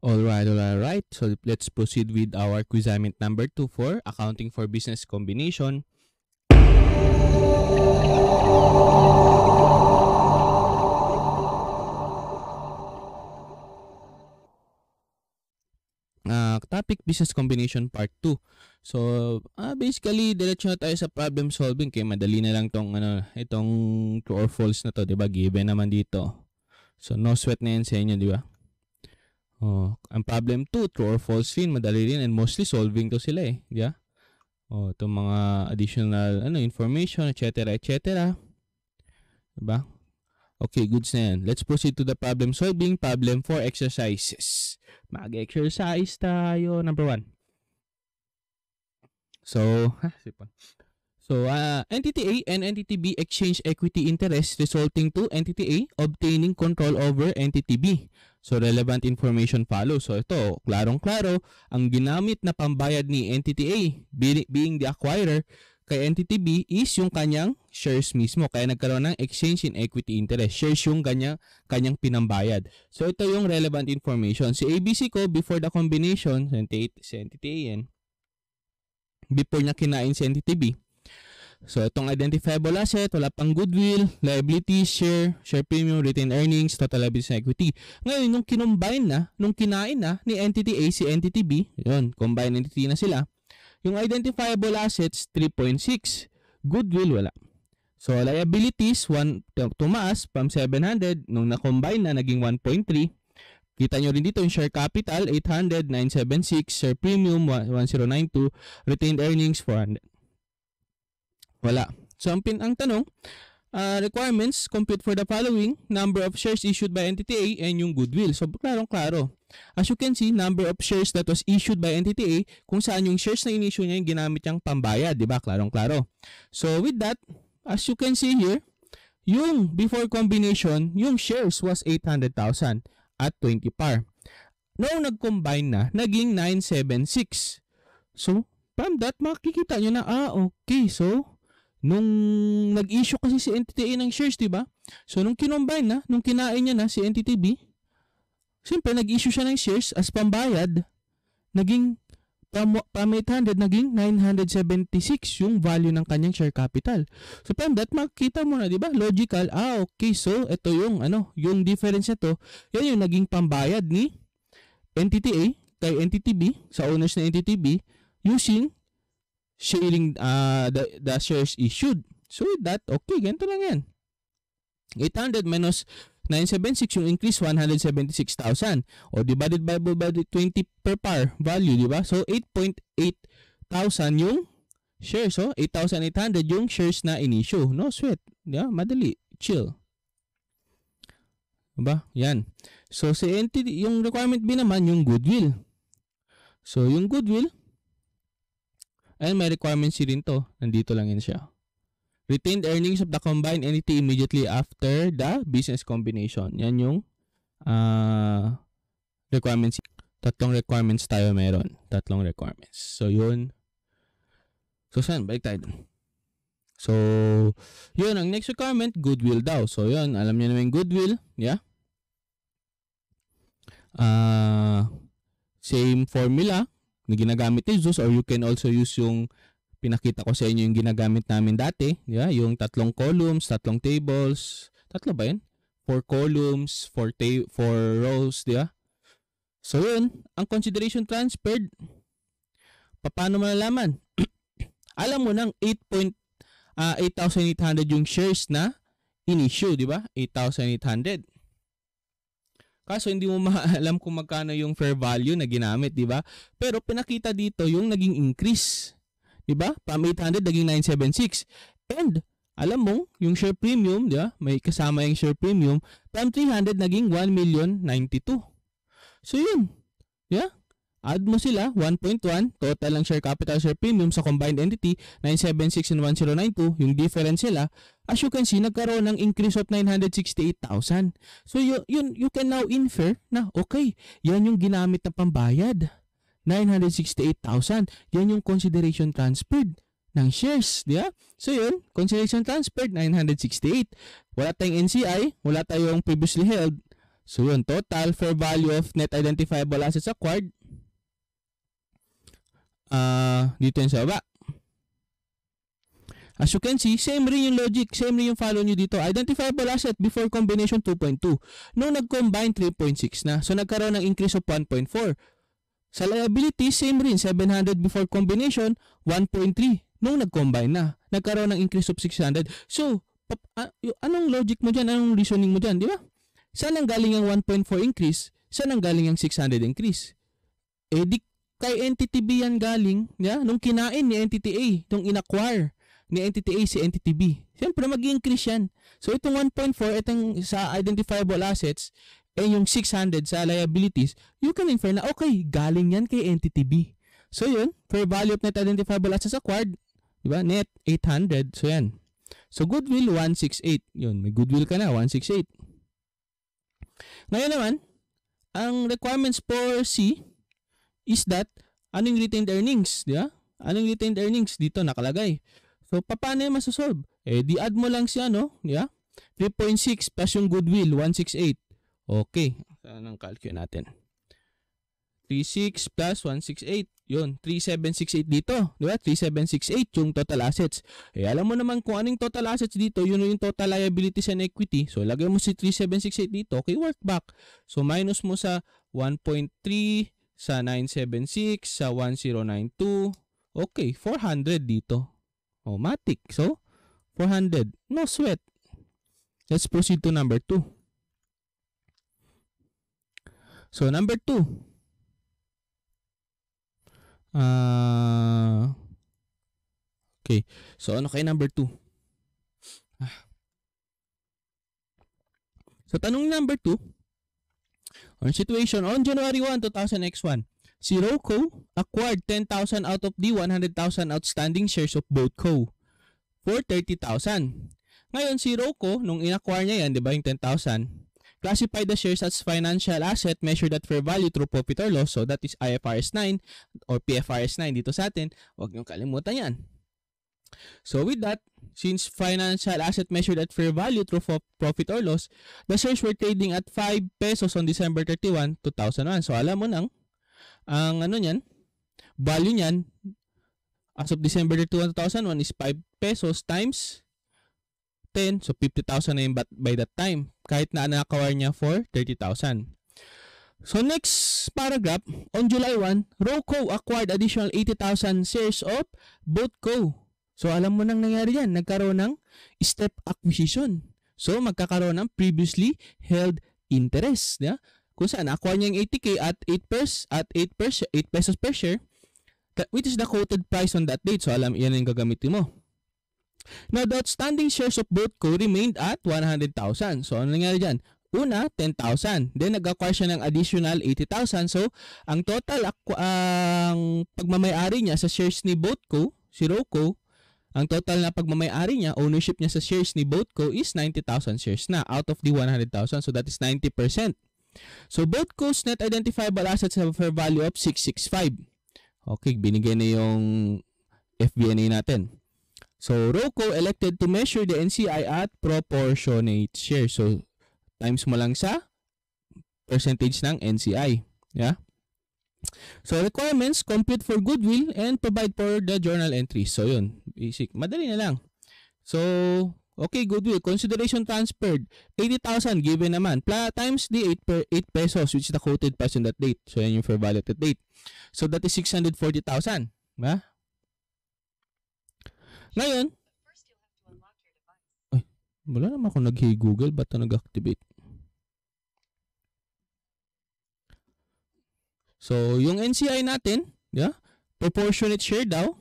Alright, alright, alright. So let's proceed with our quiz assignment number 2 for accounting for business combination. Ah, topic business combination part 2. So, ah basically diretso na tayo sa problem solving kaya madali na lang tong ano, itong true or false na to, 'di ba? Given naman dito. So, no sweat na yan sa inyo, di ba? Oh, ang problem 2, true or false rin, madali rin and mostly solving to sila eh, ba? Oh, itong mga additional ano information, etc., etc. Diba? Okay, goods na yan. Let's proceed to the problem solving. Problem 4 exercises. Mag-exercise tayo. Number 1. So, ha, sipon. So, uh, entity A and entity B exchange equity interest resulting to entity A obtaining control over entity B. So, relevant information follows. So, ito, klarong-klaro, ang ginamit na pambayad ni entity A, being the acquirer, kay entity B is yung kanyang shares mismo. Kaya nagkaroon ng exchange in equity interest. Shares yung kanyang, kanyang pinambayad. So, ito yung relevant information. Si ABC ko, before the combination, si entity A yan, before niya kinain si entity B, So, itong identifiable asset, wala pang goodwill, liabilities, share, share premium, retained earnings, total liabilities and equity. Ngayon, nung kinumbine na, nung kinain na ni entity A si entity B, yun, combined entity na sila, yung identifiable assets, 3.6. Goodwill, wala. So, liabilities, 1, tumaas from 700, nung na-combine na, naging 1.3. Kita nyo rin dito yung share capital, 800, 976, share premium, 1092, retained earnings, 400. Wala. So, ang, pin ang tanong, uh, requirements, compute for the following, number of shares issued by entity A and yung goodwill. So, klarong-klaro. As you can see, number of shares that was issued by entity A, kung saan yung shares na in-issue niya yung ginamit niyang pambayad, di ba? Klarong-klaro. So, with that, as you can see here, yung before combination, yung shares was 800,000 at 20 par. Noong nag-combine na, naging 976. So, from that, makikita nyo na, ah, okay, so, Nung nag-issue kasi si Entity A ng shares, di ba? So, nung kinombine na, nung kinain niya na si Entity B, siyempre, nag-issue siya ng shares as pambayad, naging from, from 800, naging 976 yung value ng kanyang share capital. So, from that, makikita mo na, di ba? Logical, ah, okay, so, ito yung, ano, yung difference nito, yan yung naging pambayad ni Entity A kay Entity B, sa owners ng Entity B, using sharing uh, the, the shares issued. So that, okay, ganito lang yan. 800 minus 976 yung increase 176,000 o divided by, by 20 per par value, di ba? So 8.8 thousand yung shares. So 8,800 yung shares na in-issue. No sweat. Yeah, madali. Chill. Diba? Yan. So si entity, yung requirement B naman yung goodwill. So yung goodwill, And may requirements rin to. Nandito lang yan siya. Retained earnings of the combined entity immediately after the business combination. Yan yung uh, requirements. Tatlong requirements tayo meron. Tatlong requirements. So, yun. So, saan? Balik tayo dun. So, yun. Ang next requirement, goodwill daw. So, yun. Alam niyo naman goodwill. Yeah? Uh, same formula na ginagamit ni Zeus or you can also use yung pinakita ko sa inyo yung ginagamit namin dati, yeah, yung tatlong columns, tatlong tables, tatlo ba yan? Four columns, four, ta- four rows, di ba? So yun, ang consideration transferred, paano malalaman? Alam mo nang 8. Uh, 8,800 yung shares na in-issue, di ba? 8,800. Kaso hindi mo maalam kung magkano yung fair value na ginamit, di ba? Pero pinakita dito yung naging increase. Di ba? From 800 naging 976. And alam mo, yung share premium, di ba? May kasama yung share premium, from 300 naging 1 million 92. So yun. Yeah? Add mo sila, 1.1, total lang share capital share premium sa combined entity, 976 and 1092, yung difference sila, as you can see, nagkaroon ng increase of 968,000. So you, yun, you can now infer na, okay, yan yung ginamit na pambayad. 968,000, yan yung consideration transferred ng shares, di ba? So yun, consideration transferred, 968. Wala tayong NCI, wala tayong previously held, So yun, total fair value of net identifiable assets acquired. Uh, dito yung sa baba. As you can see, same rin yung logic, same rin yung follow nyo dito. Identifiable asset before combination 2.2. Nung nag-combine, 3.6 na. So nagkaroon ng increase of 1.4. Sa liability, same rin, 700 before combination, 1.3. Nung nag-combine na, nagkaroon ng increase of 600. So, anong logic mo dyan? Anong reasoning mo dyan? Di ba? Saan ang galing ang 1.4 increase? Saan ang galing ang 600 increase? Eh di kay entity B yan galing, yeah? nung kinain ni entity A, nung inacquire ni entity A si entity B. Siyempre, mag-increase yan. So, itong 1.4, itong sa identifiable assets, eh yung 600 sa liabilities, you can infer na, okay, galing yan kay entity B. So, yun, fair value of net identifiable assets acquired, di ba? Net, 800. So, yan. So, goodwill, 168. Yun, may goodwill ka na, 168. Ngayon naman, ang requirements for C is that, anong retained earnings, di ba? Anong retained earnings? Dito nakalagay. So, paano yung masasolve? Eh, di-add mo lang siya, no? Yeah? 3.6 plus yung goodwill, 168. Okay. Saan ang calculate natin? 36 plus 168. Yun, 3768 dito. Di ba? 3768 yung total assets. Eh, alam mo naman kung anong total assets dito, yun yung total liabilities and equity. So, lagay mo si 3768 dito. Okay, work back. So, minus mo sa 1.3, sa 976, sa 1092. Okay, 400 dito. Oh, matic. So, 400. No sweat. Let's proceed to number 2. So, number 2. Uh, ah, okay. So, ano kay number 2? Ah. So, tanong number 2. On situation on January 1, 2000X1, Si Roku acquired 10,000 out of the 100,000 outstanding shares of both co for 30,000. Ngayon si Roku, nung in-acquire niya yan, di ba yung 10,000, classify the shares as financial asset measured at fair value through profit or loss. So that is IFRS 9 or PFRS 9 dito sa atin. Huwag niyong kalimutan yan. So with that, since financial asset measured at fair value through profit or loss, the shares were trading at 5 pesos on December 31, 2001. So alam mo nang ang ano niyan, value niyan as of December 2, 2001 is 5 pesos times 10. So 50,000 na yun by that time. Kahit na nakawire niya for 30,000. So next paragraph, on July 1, Roco acquired additional 80,000 shares of Boatco. So alam mo nang nangyari yan, nagkaroon ng step acquisition. So magkakaroon ng previously held interest. Yeah? kung saan nakuha niya yung 80k at 8 pers at 8 per 8 pesos per share which is the quoted price on that date. So alam yan yung gagamitin mo. Now, the outstanding shares of both co remained at 100,000. So, ano nangyari dyan? Una, 10,000. Then, nag-acquire siya ng additional 80,000. So, ang total ang pagmamayari niya sa shares ni Boatco, si Roco, ang total na pagmamayari niya, ownership niya sa shares ni Boatco is 90,000 shares na out of the 100,000. So, that is 90%. So both coast net identifiable assets have a fair value of 665. Okay, binigay na yung FBNA natin. So ROCO elected to measure the NCI at proportionate share. So times mo lang sa percentage ng NCI. Yeah? So requirements, compute for goodwill and provide for the journal entries. So yun, basic. Madali na lang. So Okay, goodwill. Consideration transferred. 80,000 given naman. Pla times the 8 per 8 pesos which is the quoted price on that date. So, yan yung fair value at that date. So, that is 640,000. Ba? Ngayon, ay, wala naman ako nag-hey Google. Ba't nag-activate? So, yung NCI natin, yeah, proportionate share daw.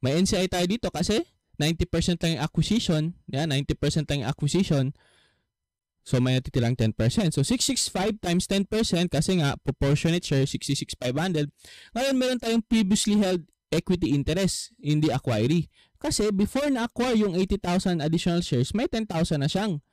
May NCI tayo dito kasi 90% lang yung acquisition, yeah, 90% lang yung acquisition, so may natitirang 10%. So 665 times 10% kasi nga proportionate share 66,500. Ngayon meron tayong previously held equity interest in the acquiree. Kasi before na-acquire yung 80,000 additional shares, may 10,000 na siyang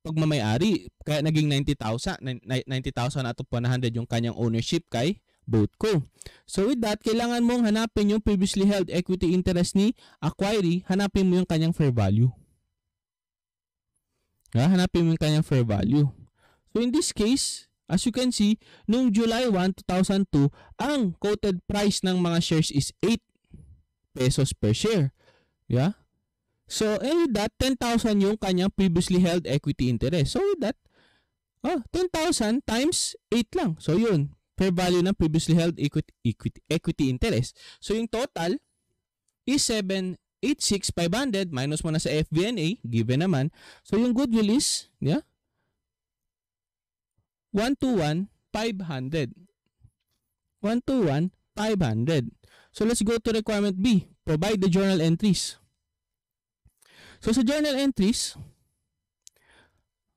pagmamayari. Kaya naging 90,000 90,000 out of 100 yung kanyang ownership kay both ko. So with that, kailangan mong hanapin yung previously held equity interest ni acquiree, hanapin mo yung kanyang fair value. Ha? Hanapin mo yung kanyang fair value. So in this case, as you can see, noong July 1, 2002, ang quoted price ng mga shares is 8 pesos per share. Yeah? So, and with that, 10,000 yung kanyang previously held equity interest. So, with that, oh, 10,000 times 8 lang. So, yun. Fair value ng previously held equity, equity, equity interest. So, yung total is 786,500 minus mo na sa FBNA, given naman. So, yung goodwill is, yeah, 121,500. 121,500. So, let's go to requirement B. Provide the journal entries. So sa journal entries,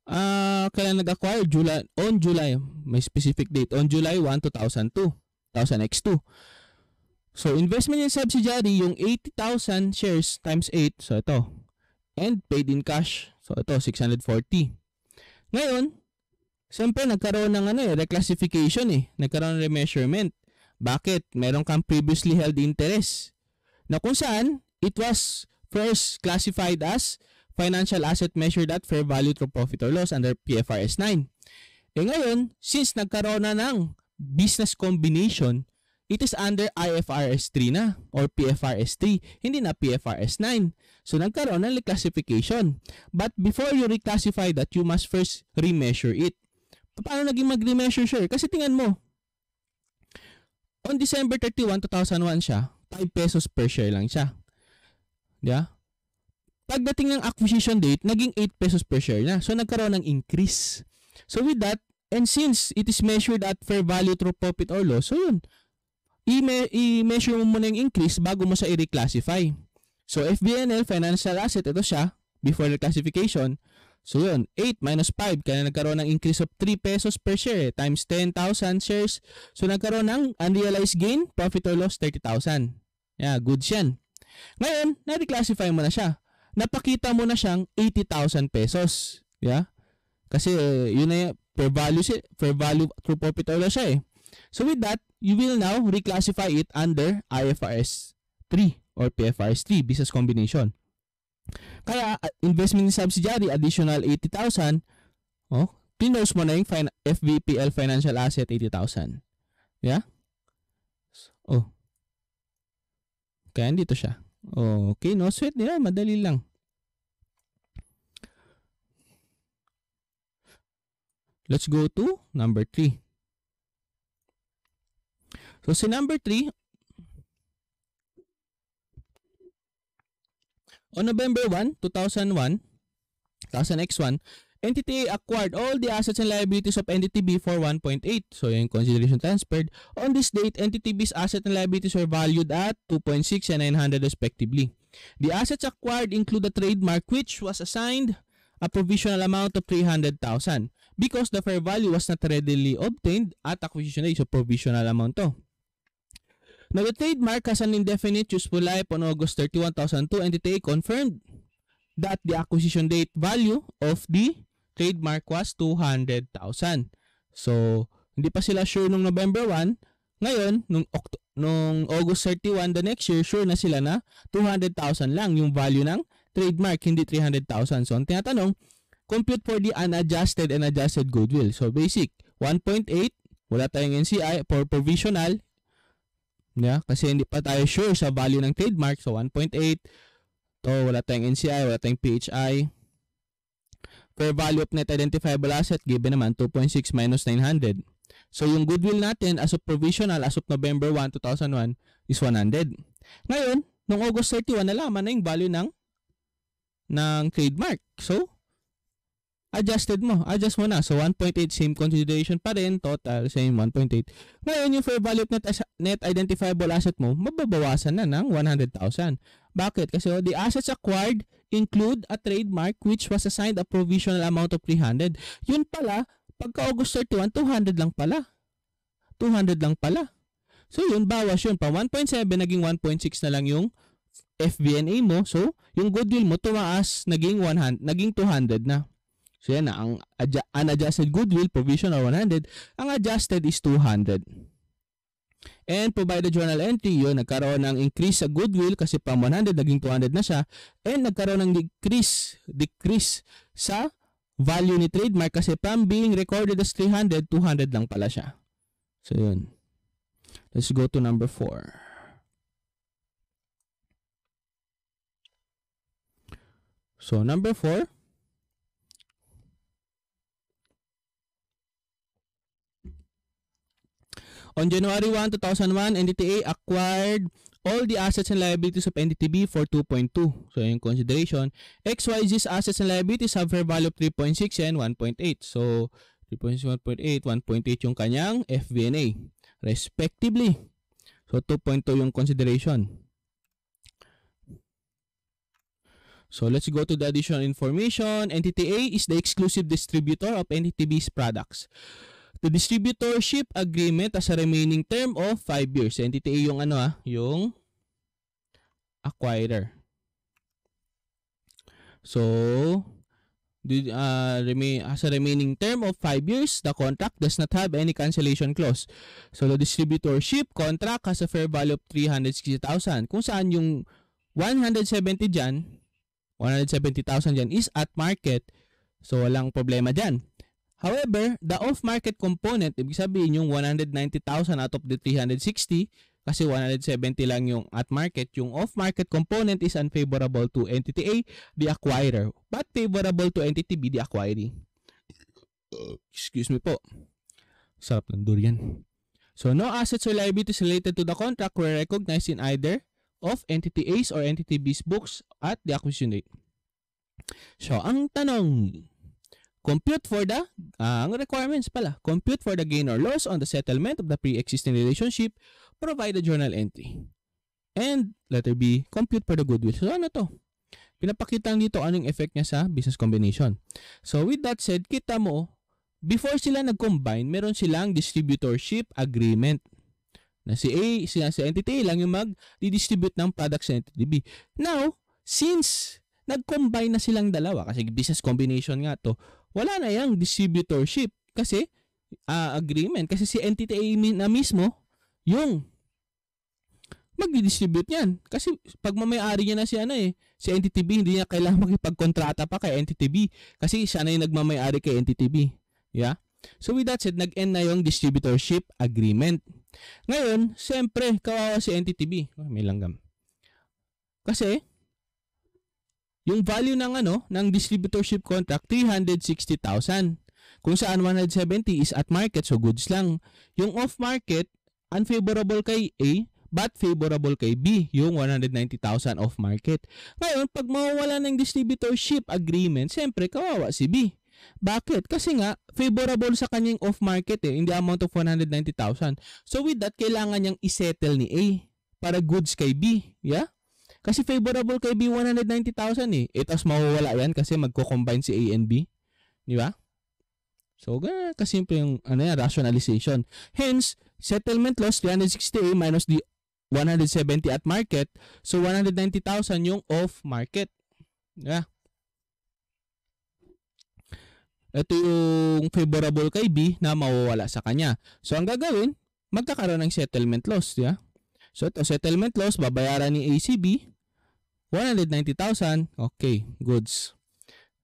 uh, kailan nag-acquire? July, on July, may specific date, on July 1, 2002, 1000X2. So investment in subsidiary, yung 80,000 shares times 8, so ito. And paid in cash, so ito, 640. Ngayon, siyempre nagkaroon ng ano eh, reclassification eh. Nagkaroon ng remeasurement. Bakit? Meron kang previously held interest. Na kung saan, it was First, classified as financial asset measured at fair value through profit or loss under PFRS 9. Eh ngayon, since nagkaroon na ng business combination, it is under IFRS 3 na or PFRS 3, hindi na PFRS 9. So nagkaroon ng reclassification. But before you reclassify that, you must first remeasure it. Paano naging mag-remeasure siya? Kasi tingnan mo, on December 31, 2001 siya, 5 pesos per share lang siya. Yeah? Pagdating ng acquisition date, naging 8 pesos per share na. So, nagkaroon ng increase. So, with that, and since it is measured at fair value through profit or loss, so yun, i-measure mo muna yung increase bago mo sa i-reclassify. So, FBNL, financial asset, ito siya, before reclassification. So, yun, 8 minus 5, kaya nagkaroon ng increase of 3 pesos per share times 10,000 shares. So, nagkaroon ng unrealized gain, profit or loss, 30,000. Yeah, good yan. Ngayon, na-reclassify mo na siya. Napakita mo na siyang 80,000 pesos. Yeah? Kasi yun na per value per value through profit or loss siya eh. So with that, you will now reclassify it under IFRS 3 or PFRS 3 business combination. Kaya investment in subsidiary additional 80,000, oh, pinost mo na yung fin- FVPL financial asset 80,000. Yeah? Oh. Kaya dito siya. Okay, no sweat nila. Madali lang. Let's go to number 3. So, si number 3, on November 1, 2001, 2000X1, NTTA acquired all the assets and liabilities of NTTB for 1.8. So, yung consideration transferred. On this date, NTTB's assets and liabilities were valued at 2.6 and 900 respectively. The assets acquired include a trademark which was assigned a provisional amount of 300,000 because the fair value was not readily obtained at acquisition date. So, provisional amount to. Now, the trademark has an indefinite useful life on August 31, 2002. NTTA confirmed that the acquisition date value of the trademark was 200,000. So, hindi pa sila sure nung November 1. Ngayon, nung, Oct- nung August 31 the next year, sure na sila na 200,000 lang yung value ng trademark, hindi 300,000. So, ang tinatanong, compute for the unadjusted and adjusted goodwill. So, basic, 1.8, wala tayong NCI for provisional. Yeah, kasi hindi pa tayo sure sa value ng trademark. So, 1.8. To, wala tayong NCI, wala tayong PHI. Fair value of net identifiable asset given naman 2.6 minus 900. So yung goodwill natin as of provisional as of November 1, 2001 is 100. Ngayon, nung August 31 nalaman na yung value ng ng trademark. So, adjusted mo. Adjust mo na. So, 1.8 same consideration pa rin. Total, same 1.8. Ngayon, yung fair value of net, net identifiable asset mo, mababawasan na ng 100,000. Bakit? Kasi oh, the assets acquired include a trademark which was assigned a provisional amount of 300. Yun pala, pagka August 31, 200 lang pala. 200 lang pala. So, yun, bawas yun. Pa 1.7, naging 1.6 na lang yung FBNA mo. So, yung goodwill mo tumaas, naging 100, naging 200 na. So yan na, ang unadjusted goodwill, provisional 100, ang adjusted is 200. And provide the journal entry, yun, nagkaroon ng increase sa goodwill kasi from 100 naging 200 na siya and nagkaroon ng decrease, decrease sa value ni trademark kasi from being recorded as 300, 200 lang pala siya. So, yun. Let's go to number 4. So, number 4. On January 1, 2001, NDTA acquired all the assets and liabilities of NDTB for 2.2. So, yung consideration. XYZ's assets and liabilities have fair value of 3.6 and 1.8. So, 3.6, 1.8, 1.8 yung kanyang FVNA respectively. So, 2.2 yung consideration. So, let's go to the additional information. Entity A is the exclusive distributor of Entity B's products. The distributorship agreement has a remaining term of 5 years. Entity A yung ano ah, yung acquirer. So, uh, has a remaining term of 5 years. The contract does not have any cancellation clause. So, the distributorship contract has a fair value of 360,000. Kung saan yung 170 dyan, 170,000 dyan is at market. So, walang problema dyan. However, the off-market component, ibig sabihin yung 190,000 out of the 360, kasi 170 lang yung at market, yung off-market component is unfavorable to entity A, the acquirer, but favorable to entity B, the acquiring. Excuse me po. Sarap ng durian. So, no assets or liabilities related to the contract were recognized in either of entity A's or entity B's books at the acquisition date. So, ang tanong, Compute for the, uh, ang requirements pala, compute for the gain or loss on the settlement of the pre-existing relationship, provide a journal entry. And letter B, compute for the goodwill. So ano to? Pinapakita dito anong effect niya sa business combination. So with that said, kita mo, before sila nag-combine, meron silang distributorship agreement. Na si A, si, si entity lang yung mag-distribute ng products sa entity B. Now, since nag-combine na silang dalawa, kasi business combination nga to, wala na yung distributorship kasi uh, agreement kasi si entity A na mismo yung magdi-distribute niyan. Kasi pag mamayari niya na si ano eh, si entity B, hindi niya kailangan makipagkontrata pa kay entity B kasi siya na yung nagmamayari kay entity B. Yeah? So with that said, nag-end na yung distributorship agreement. Ngayon, siyempre, kawawa si entity B. Oh, may langgam. Kasi, yung value ng ano, ng distributorship contract 360,000. Kung saan 170 is at market so goods lang. Yung off market unfavorable kay A but favorable kay B, yung 190,000 off market. Ngayon, pag mawawala ng distributorship agreement, siyempre kawawa si B. Bakit? Kasi nga, favorable sa kanyang off market eh, in the amount of 190,000. So with that, kailangan niyang isettle ni A para goods kay B. Yeah? Kasi favorable kay B 190,000 eh. Eh, tapos mawawala yan kasi magko-combine si A and B. Di ba? So, ganun kasimple yung ano yan, rationalization. Hence, settlement loss 360A minus the 170 at market. So, 190,000 yung off market. Yeah. Ito yung favorable kay B na mawawala sa kanya. So, ang gagawin, magkakaroon ng settlement loss. Yeah? So, ito, settlement loss, babayaran ni ACB 190,000. Okay, goods.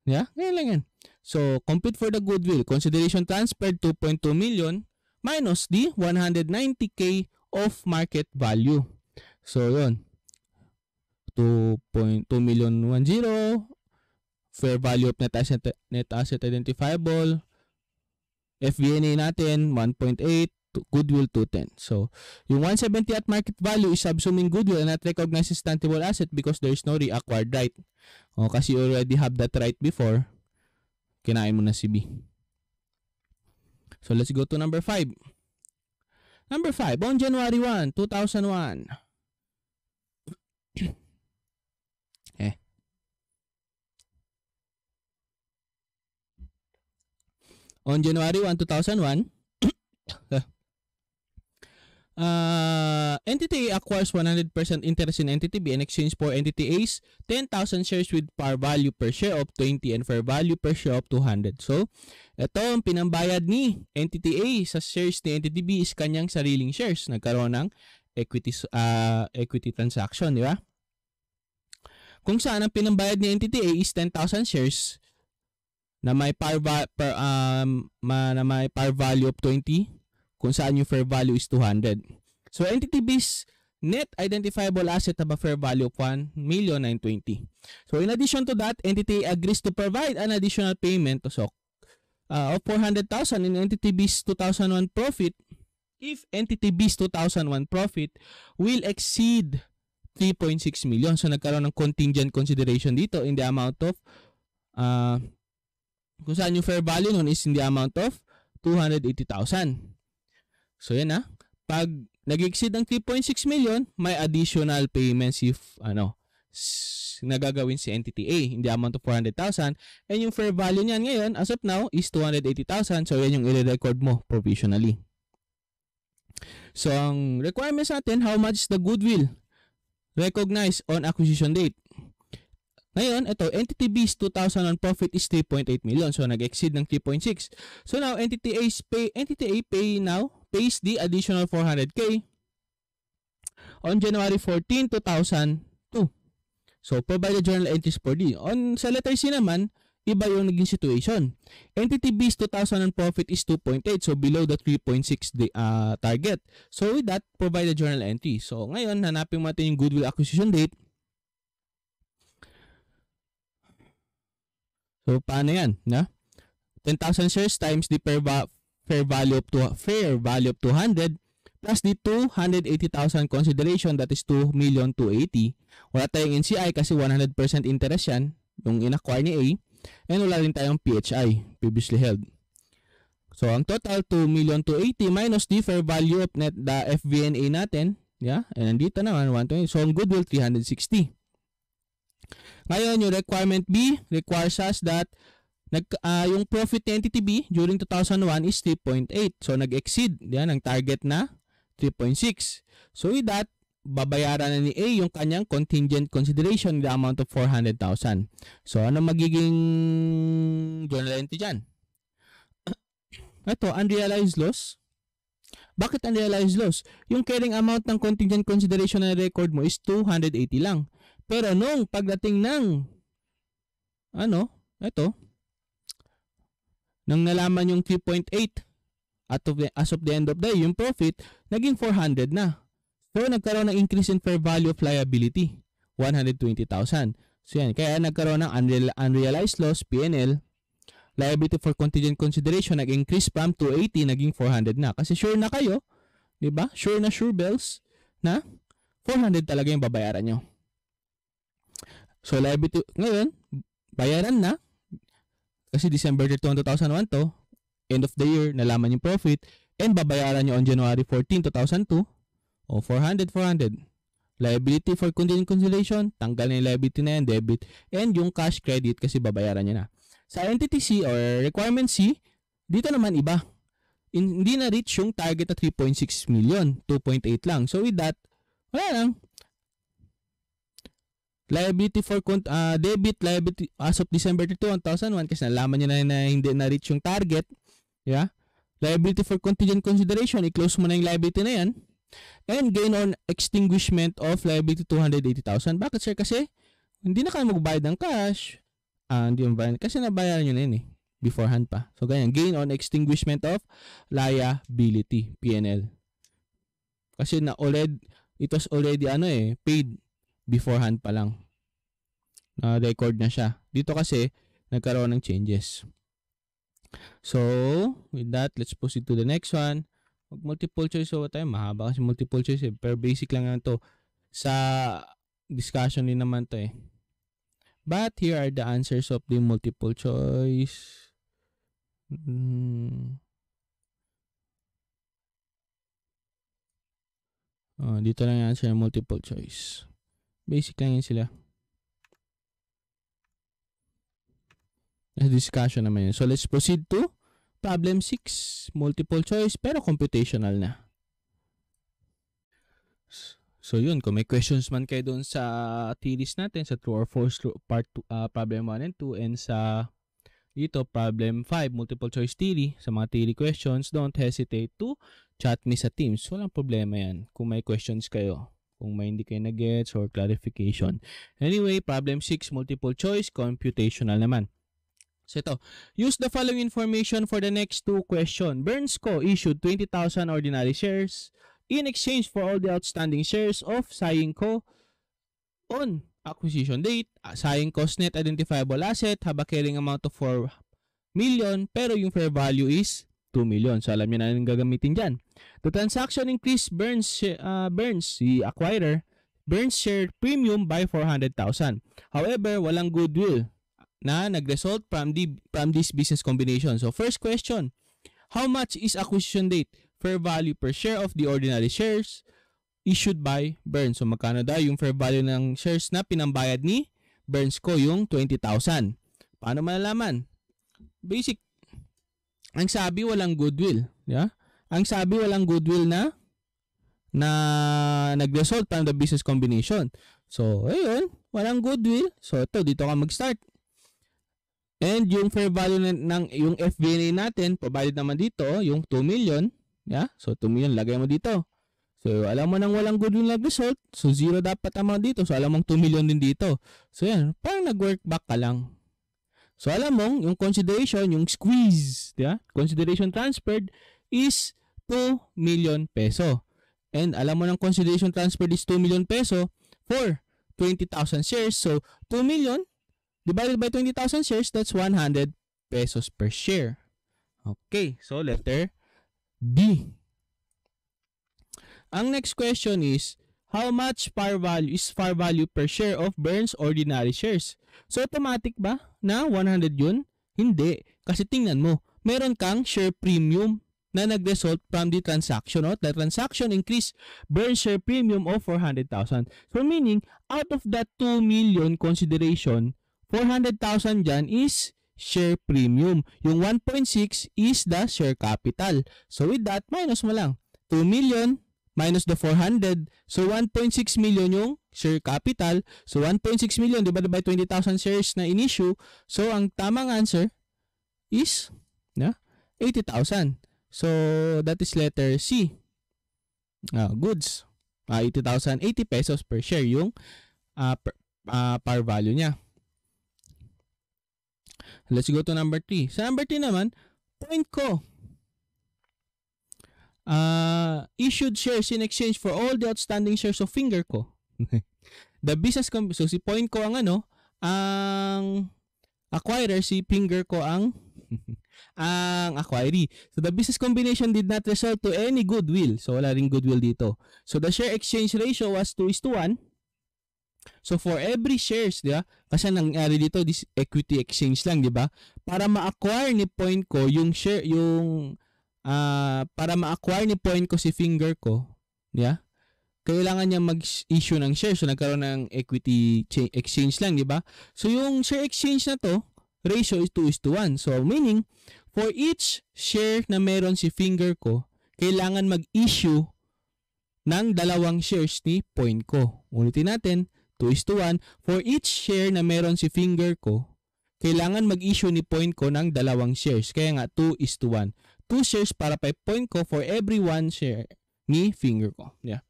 Yeah, ganyan lang yan. So, compute for the goodwill. Consideration transferred 2.2 million minus the 190k of market value. So, yun. 2.2 million 10 fair value of net asset, net asset identifiable FVNA natin 1.8 goodwill 210. So, yung 170 at market value is subsuming goodwill and not recognized as tangible asset because there is no reacquired right. O, kasi you already have that right before, kinain mo na si B. So, let's go to number 5. Number 5, on January 1, 2001. eh. On January 1, 2001, uh, Entity A acquires 100% interest in Entity B in exchange for Entity A's 10,000 shares with par value per share of 20 and fair value per share of 200. So, ito ang pinambayad ni Entity A sa shares ni Entity B is kanyang sariling shares. Nagkaroon ng equity, uh, equity transaction, di ba? Kung saan ang pinambayad ni Entity A is 10,000 shares na may par, va- per, um, ma, na may par value of 20 kung saan yung fair value is 200. So entity B's net identifiable asset have a fair value of 1,920. So in addition to that, entity agrees to provide an additional payment to SOC uh, of 400,000 in entity B's 2001 profit if entity B's 2001 profit will exceed 3.6 million. So nagkaroon ng contingent consideration dito in the amount of uh, kung saan yung fair value nun is in the amount of 280,000. So yan ah. Pag nag-exceed ng 3.6 million, may additional payments if ano, nagagawin si entity A in the amount of 400,000 and yung fair value niyan ngayon as of now is 280,000 so yan yung i-record mo provisionally. So ang requirements natin how much is the goodwill recognized on acquisition date. Ngayon, ito, entity B's 2001 profit is 3.8 million. So, nag-exceed ng 3.6. So, now, entity A's pay, entity A pay now, pays the additional 400k on January 14, 2002. So, provide journal entries for D. On, sa letter C naman, iba yung naging situation. Entity B's 2001 profit is 2.8, so below the 3.6 uh, target. So, with that, provide a journal entry. So, ngayon, hanapin natin yung goodwill acquisition date. So, paano yan? Na? 10,000 shares times the fair, va- fair value of to, fair value of 200 plus the 280,000 consideration that is 2,280. Wala tayong NCI kasi 100% interest yan, yung in-acquire ni A. And wala rin tayong PHI, previously held. So, ang total 2,280 minus the fair value of net the FVNA natin. Yeah? And nandito naman, 120. So, ang goodwill, 360. Ngayon, yung requirement B requires us that nag, uh, yung profit ni entity B during 2001 is 3.8. So, nag-exceed yan ang target na 3.6. So, with that, babayaran na ni A yung kanyang contingent consideration the amount of 400,000. So, ano magiging journal entry dyan? Ito, unrealized loss. Bakit unrealized loss? Yung carrying amount ng contingent consideration na record mo is 280 lang. Pero nung pagdating ng ano, ito, nang nalaman yung 3.8 at of as of the end of the day, yung profit, naging 400 na. So, nagkaroon ng increase in fair value of liability, 120,000. So, yan. Kaya nagkaroon ng unreal, unrealized loss, PNL, liability for contingent consideration, nag-increase from 280, naging 400 na. Kasi sure na kayo, di ba? Sure na sure bells na 400 talaga yung babayaran nyo. So, liability, ngayon, bayaran na. Kasi December 31, 2001 to. End of the year, nalaman yung profit. And babayaran nyo on January 14, 2002. O, 400, 400. Liability for contingent consideration, tanggal na yung liability na yan, debit. And yung cash credit kasi babayaran nyo na. Sa entity C or requirement C, dito naman iba. Hindi na reach yung target na 3.6 million, 2.8 lang. So with that, wala lang, liability for uh, debit liability as of December 31, 2001 kasi nalaman niya na, na hindi na reach yung target. Yeah? Liability for contingent consideration, i-close mo na yung liability na yan. And gain on extinguishment of liability 280,000. Bakit sir? Kasi hindi na kayo magbayad ng cash. Ah, hindi mo bayad. Kasi nabayaran nyo na yun eh. Beforehand pa. So, ganyan. Gain on extinguishment of liability, PNL. Kasi na already, it was already ano eh, paid beforehand pa lang. Na-record na siya. Dito kasi, nagkaroon ng changes. So, with that, let's proceed to the next one. Mag multiple choice over tayo. Mahaba kasi multiple choice eh. Pero basic lang naman to. Sa discussion din naman to eh. But here are the answers of the multiple choice. Hmm. Oh, dito lang yung answer ng multiple choice. Basic lang yan sila. Nasa discussion naman yun. So, let's proceed to problem 6. Multiple choice, pero computational na. So, yun. Kung may questions man kayo doon sa theories natin, sa true or false part uh, problem 1 and 2, and sa dito, problem 5, multiple choice theory, sa mga theory questions, don't hesitate to chat me sa Teams. Walang problema yan kung may questions kayo kung may hindi kayo na-gets or clarification. Anyway, problem 6, multiple choice, computational naman. So ito, use the following information for the next two question. Burns Co. issued 20,000 ordinary shares in exchange for all the outstanding shares of Saying Co. on acquisition date. Saying Co's net identifiable asset have a carrying amount of 4 million pero yung fair value is 2 million. So alam niyo na yung gagamitin dyan. The transaction increased Burns, uh, Burns si acquirer, Burns share premium by 400,000. However, walang goodwill na nag-result from, the, from this business combination. So first question, how much is acquisition date? Fair value per share of the ordinary shares issued by Burns. So magkano daw yung fair value ng shares na pinambayad ni Burns ko yung 20,000. Paano malalaman? Basic. Ang sabi walang goodwill. Yeah? Ang sabi walang goodwill na na nag-result from the business combination. So, ayun, walang goodwill. So, ito, dito ka mag-start. And yung fair value ng, ng yung FBNA natin, provided naman dito, yung 2 million. Yeah? So 2 million, lagay mo dito. So alam mo nang walang goodwill na result. So zero dapat amount dito. So alam mong 2 million din dito. So yan, parang nag-work back ka lang. So alam mong yung consideration, yung squeeze, yeah? consideration transferred is 2 million peso. And alam mo ng consideration transferred is 2 million peso for 20,000 shares. So 2 million Divided by 20,000 shares, that's 100 pesos per share. Okay, so letter D. Ang next question is, how much par value is par value per share of Burns ordinary shares? So automatic ba na 100 yun? Hindi. Kasi tingnan mo, meron kang share premium na nag-result from the transaction. No? The transaction increase Burns share premium of 400,000. So meaning, out of that 2 million consideration, 400,000 dyan is share premium. Yung 1.6 is the share capital. So with that, minus mo lang. 2 million minus the 400. So 1.6 million yung share capital. So 1.6 million divided by 20,000 shares na in-issue. So ang tamang answer is yeah, 80,000. So that is letter C. Uh, goods. Uh, 80,000, 80 pesos per share yung uh, per, uh, par value niya. Let's go to number 3. Sa number 3 naman, point ko. Uh, issued shares in exchange for all the outstanding shares of finger ko. the business com- so si point ko ang ano, ang acquirer si finger ko ang ang acquiree. So the business combination did not result to any goodwill. So wala ring goodwill dito. So the share exchange ratio was 2 is to 1. So for every shares, 'di ba? Kasi nangyari dito this equity exchange lang, 'di ba? Para ma-acquire ni point ko yung share yung uh, para ma-acquire ni point ko si finger ko, ba? Kailangan niya mag-issue ng shares. So nagkaroon ng equity exchange lang, 'di ba? So yung share exchange na to, ratio is 2 is to 1. So meaning for each share na meron si finger ko, kailangan mag-issue ng dalawang shares ni point ko. Ulitin natin, 2 is to 1. For each share na meron si finger ko, kailangan mag-issue ni point ko ng dalawang shares. Kaya nga 2 is to 1. 2 shares para pa point ko for every one share ni finger ko. Yeah.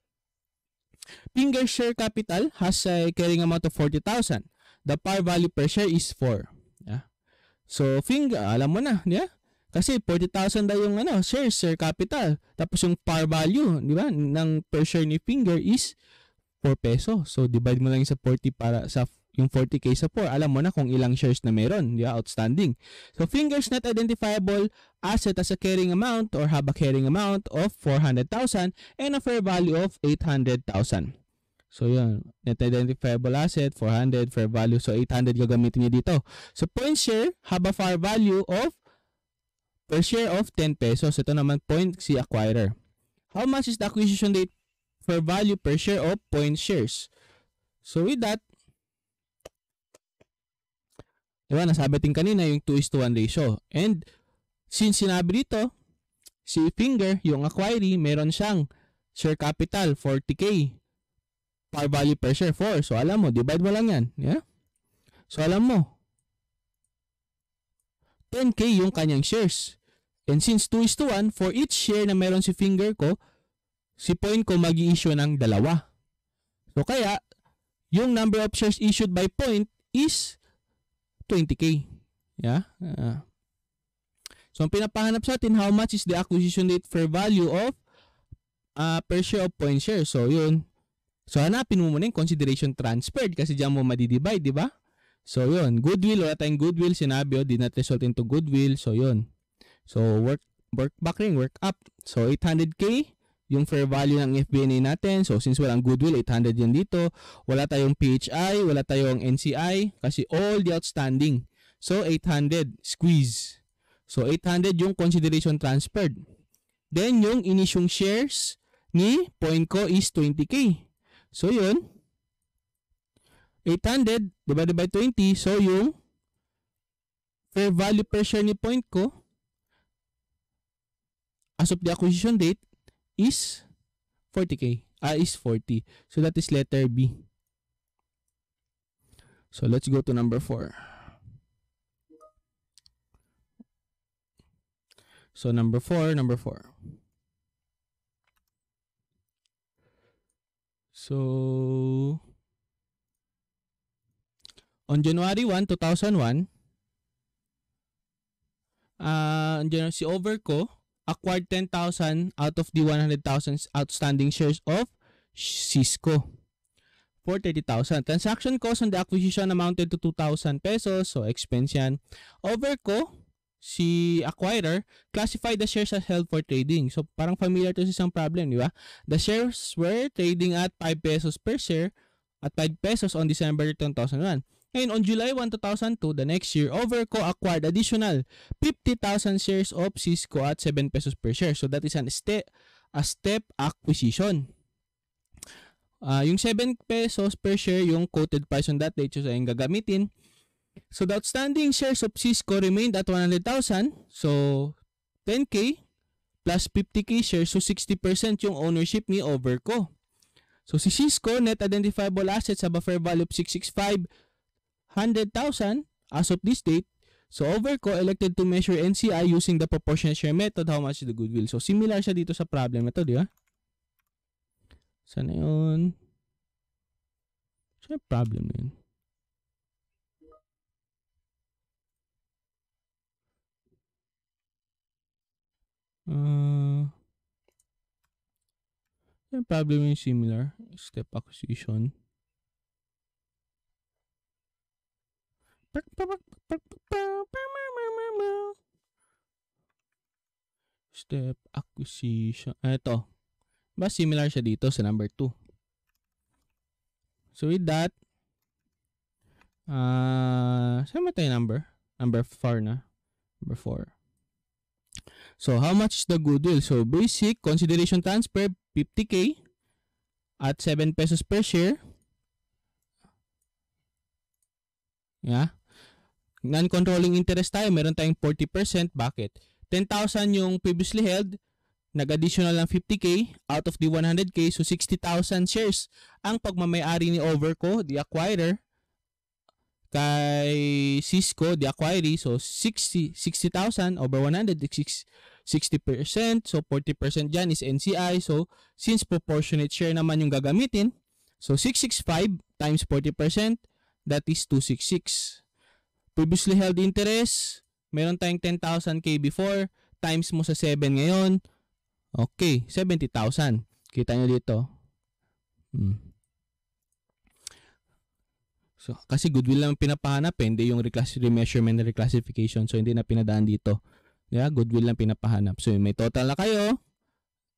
Finger share capital has a carrying amount of 40,000. The par value per share is 4. Yeah. So, finger, alam mo na, yeah? Kasi 40,000 daw yung ano, share, share capital. Tapos yung par value, di ba, ng per share ni finger is 4 peso. So, divide mo lang sa 40 para sa yung 40k sa 4. Alam mo na kung ilang shares na meron. Yeah, outstanding. So, fingers not identifiable asset as a carrying amount or have a carrying amount of 400,000 and a fair value of 800,000. So, yun. Net identifiable asset, 400, fair value. So, 800 gagamitin niyo dito. So, point share have a fair value of per share of 10 pesos. Ito naman point si acquirer. How much is the acquisition date per value per share of point shares. So with that, diba, nasabi natin kanina yung 2 is to 1 ratio. And since sinabi dito, si Finger, yung acquiree, meron siyang share capital 40k par value per share 4. So alam mo, divide mo lang yan. Yeah? So alam mo, 10k yung kanyang shares. And since 2 is to 1, for each share na meron si Finger ko, si point ko mag issue ng dalawa. So kaya, yung number of shares issued by point is 20k. Yeah? Uh, so, ang pinapahanap sa atin, how much is the acquisition date fair value of uh, per share of point share. So, yun. So, hanapin mo muna yung consideration transferred kasi diyan mo madidivide, di ba? So, yun. Goodwill, wala tayong goodwill. Sinabi, oh, did not result into goodwill. So, yun. So, work, work back ring, work up. So, 800K yung fair value ng FBNA natin. So, since walang goodwill, 800 yan dito. Wala tayong PHI, wala tayong NCI, kasi all the outstanding. So, 800, squeeze. So, 800 yung consideration transferred. Then, yung inisyong shares ni point ko is 20K. So, yun. 800 divided by 20. So, yung fair value per share ni point ko as of the acquisition date is 40k. Ah, is 40. So that is letter B. So let's go to number 4. So number 4, number 4. So on January 1, 2001, uh, si Overco acquired 10,000 out of the 100,000 outstanding shares of Cisco for 30,000. Transaction cost on the acquisition amounted to 2,000 pesos. So, expense yan. Overco, si acquirer, classified the shares as held for trading. So, parang familiar to sa isang problem, di ba? The shares were trading at 5 pesos per share at 5 pesos on December 2001. Ngayon, on July 1, 2002, the next year, Overco acquired additional 50,000 shares of Cisco at 7 pesos per share. So that is an ste a step acquisition. Uh, yung 7 pesos per share, yung quoted price on that date, so yung gagamitin. So the outstanding shares of Cisco remained at 100,000. So 10K plus 50K shares, so 60% yung ownership ni Overco. So si Cisco, net identifiable assets have a fair value of 665 100,000 as of this date. So Overco elected to measure NCI using the proportionate share method. How much is the goodwill? So similar siya dito sa problem na to, di ba? Sana yun? Siya problem na yun. Uh, problem yung similar. Step acquisition. Step acquisition. Ah, ito. Ba similar siya dito sa number 2. So with that, uh, saan ba tayo number? Number 4 na. Number 4. So how much is the goodwill? So basic consideration transfer 50k at 7 pesos per share. Yeah. Non-controlling interest tayo, meron tayong 40%. Bakit? 10,000 yung previously held, nag-additional ng 50k out of the 100k, so 60,000 shares ang pagmamayari ni Overco, the acquirer, kay Cisco, the acquiree, so 60 60,000 over 100, 60%, so 40% dyan is NCI, so since proportionate share naman yung gagamitin, so 665 times 40%, that is 266 previously held interest, meron tayong 10,000k before, times mo sa 7 ngayon, okay, 70,000. Kita nyo dito. Hmm. So, kasi goodwill lang pinapahanap, eh, hindi yung reclass remeasurement na reclassification. So, hindi na pinadaan dito. Yeah, goodwill lang pinapahanap. So, may total na kayo.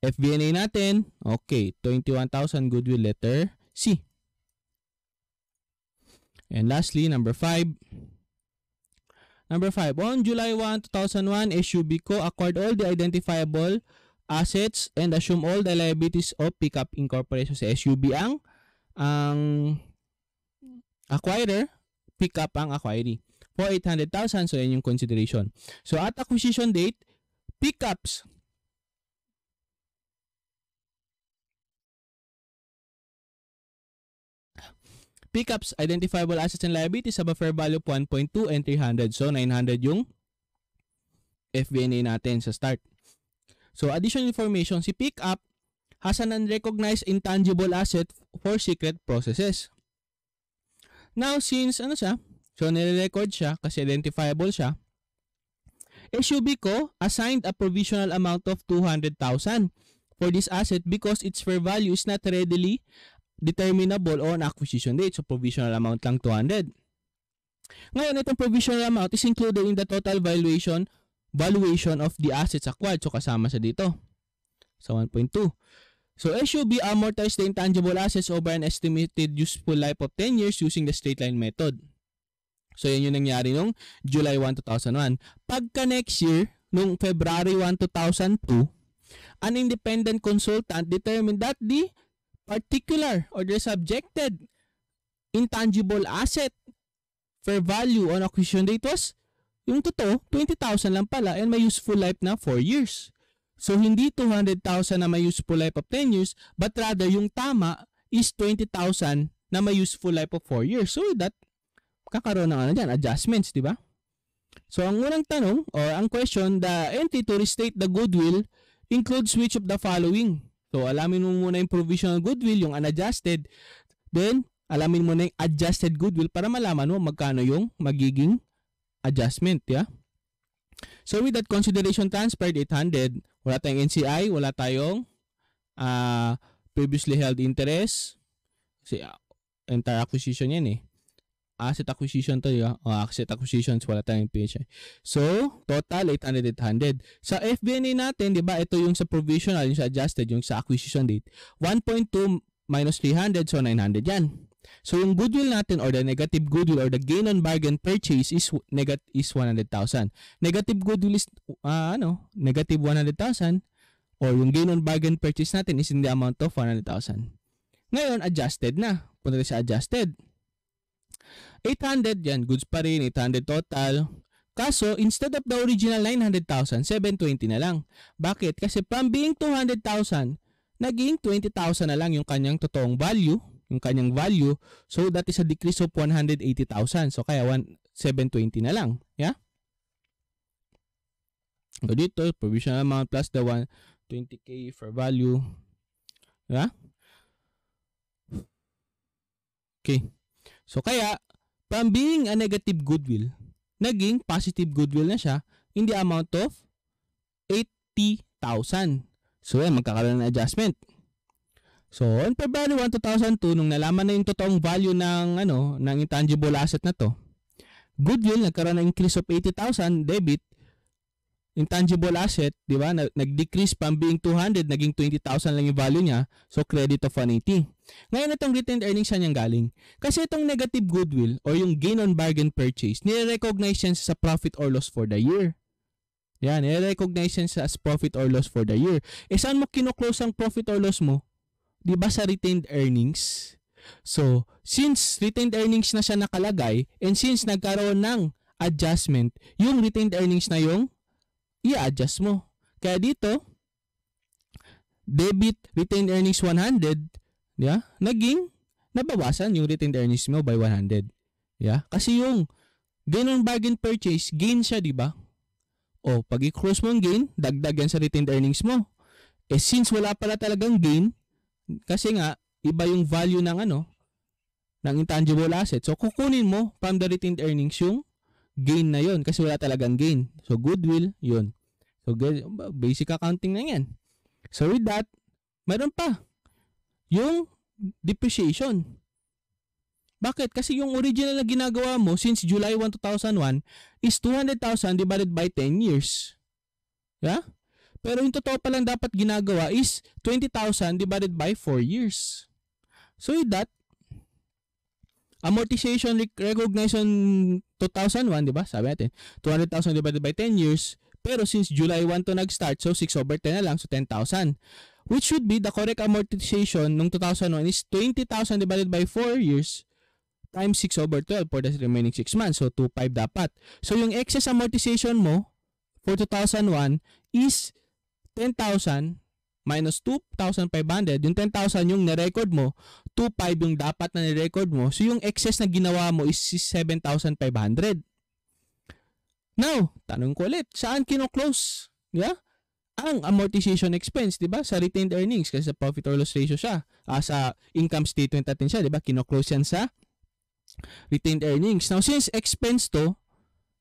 FBNA natin, okay, 21,000 goodwill letter C. And lastly, number 5, Number 5. On July 1, 2001, SUBCO acquired all the identifiable assets and assume all the liabilities of Pickup Incorporation. Sa SUB ang ang acquirer, Pickup ang acquiree. For 800,000, so yan yung consideration. So at acquisition date, Pickups Pickups, identifiable assets and liabilities have a fair value of 1.2 and 300. So, 900 yung FBNA natin sa start. So, additional information, si Pickup has an unrecognized intangible asset for secret processes. Now, since, ano siya, So, nire-record siya kasi identifiable siya. SUB ko assigned a provisional amount of 200,000 for this asset because its fair value is not readily determinable on acquisition date. So, provisional amount lang 200. Ngayon, itong provisional amount is included in the total valuation valuation of the assets acquired. So, kasama sa dito. Sa 1.2. So, SUB amortize the intangible assets over an estimated useful life of 10 years using the straight line method. So, yan yung nangyari nung July 1, 2001. Pagka next year, nung February 1, 2002, an independent consultant determined that the particular or the subjected intangible asset fair value on acquisition date was yung totoo, 20,000 lang pala and may useful life na 4 years. So, hindi 200,000 na may useful life of 10 years, but rather yung tama is 20,000 na may useful life of 4 years. So, that, kakaroon ng ano dyan, adjustments, di ba? So, ang unang tanong, or ang question, the entity to restate the goodwill includes which of the following? So, alamin mo muna yung provisional goodwill, yung unadjusted. Then, alamin mo na yung adjusted goodwill para malaman mo magkano yung magiging adjustment, yeah? So with that consideration transferred 800, wala tayong NCI, wala tayong uh, previously held interest. Kasi uh, entire acquisition yan eh. Asset acquisition to, yeah? O, asset acquisitions, wala tayong PHI. So, total 800, 800. Sa FBNA natin, di ba, ito yung sa provisional, yung sa adjusted, yung sa acquisition date. 1.2 minus 300, so 900 yan. So yung goodwill natin or the negative goodwill or the gain on bargain purchase is negative is 100,000. Negative goodwill is uh, ano, negative 100,000 or yung gain on bargain purchase natin is in the amount of 100,000. Ngayon adjusted na. Punta tayo sa adjusted. 800 yan, goods pa rin, 800 total. Kaso, instead of the original 900,000, 720 na lang. Bakit? Kasi from being 200,000, naging 20,000 na lang yung kanyang totoong value yung kanyang value. So that is a decrease of 180,000. So kaya 1, 720 na lang. Yeah? So dito, provisional amount plus the 120k for value. Yeah? Okay. So kaya, from being a negative goodwill, naging positive goodwill na siya in the amount of 80,000. So yan, magkakaroon ng adjustment. So, on February 1, 2002, nung nalaman na yung totoong value ng, ano, ng intangible asset na to, goodwill, nagkaroon ng increase of 80,000, debit, intangible asset, di ba, nag-decrease from being 200, naging 20,000 lang yung value niya, so credit of 180. Ngayon itong retained earnings saan niyang galing? Kasi itong negative goodwill or yung gain on bargain purchase, nire-recognize yan sa profit or loss for the year. Yan, nire-recognize yan as profit or loss for the year. E saan mo kino-close ang profit or loss mo? 'di ba sa retained earnings? So, since retained earnings na siya nakalagay and since nagkaroon ng adjustment, yung retained earnings na yung i-adjust mo. Kaya dito, debit retained earnings 100, yeah, naging nabawasan yung retained earnings mo by 100. Yeah? Kasi yung gain on bargain purchase, gain siya, di ba? O, pag i-cross mo ang gain, dagdag yan sa retained earnings mo. Eh, since wala pala talagang gain, kasi nga, iba yung value ng ano, ng intangible asset. So, kukunin mo from the retained earnings yung gain na yon kasi wala talagang gain. So, goodwill, yun. So, basic accounting na yan. So, with that, meron pa. Yung depreciation. Bakit? Kasi yung original na ginagawa mo since July 1, 2001 is 200,000 divided by 10 years. Yeah? Pero yung totoo palang dapat ginagawa is 20,000 divided by 4 years. So with that, amortization recognized on 2001, di ba? Sabi natin, 200,000 divided by 10 years. Pero since July 1 to nag-start, so 6 over 10 na lang, so 10,000. Which should be the correct amortization nung 2001 is 20,000 divided by 4 years times 6 over 12 for the remaining 6 months. So 2.5 dapat. So yung excess amortization mo for 2001 is 10,000 minus 2,500, yung 10,000 yung na-record mo, 2,500 yung dapat na ni-record mo, so yung excess na ginawa mo is 7,500. Now, tanong ko ulit, saan kino-close? Yeah? Ang amortization expense, di ba? Sa retained earnings, kasi sa profit or loss ratio siya. Ah, sa income statement natin siya, di ba? Kino-close yan sa retained earnings. Now, since expense to,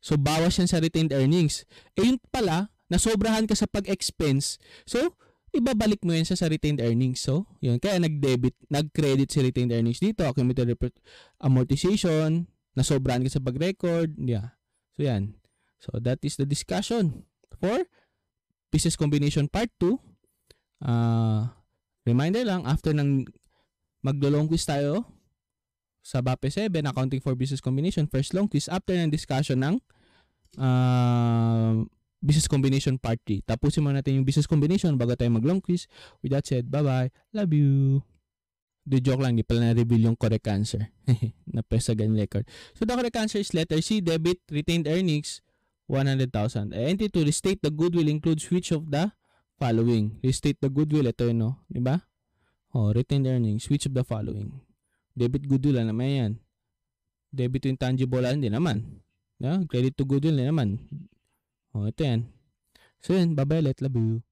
so bawas yan sa retained earnings. Eh, yun pala, nasobrahan ka sa pag-expense. So, ibabalik mo yan sa, sa retained earnings. So, yun. Kaya nag-debit, nag-credit si retained earnings dito. Accumulated amortization, nasobrahan ka sa pag-record. Yeah. So, yan. So, that is the discussion for business combination part 2. Uh, reminder lang, after ng maglo-long quiz tayo sa BAPE 7, Accounting for Business Combination, first long quiz, after ng discussion ng uh, business combination part 3. Tapusin muna natin yung business combination bago tayo mag-long quiz. With that said, bye-bye. Love you. The joke lang, di pala na-reveal yung correct answer. Napesa ganyan record. So, the correct answer is letter C, debit retained earnings, 100,000. Eh, entity to restate the goodwill includes which of the following? Restate the goodwill, ito yun, no? Di ba? Oh, retained earnings, which of the following? Debit goodwill, ano naman yan? Debit to intangible, hindi naman. Yeah? Credit to goodwill, hindi naman. Oh, ito yan. So, yun. Bye-bye, let love you.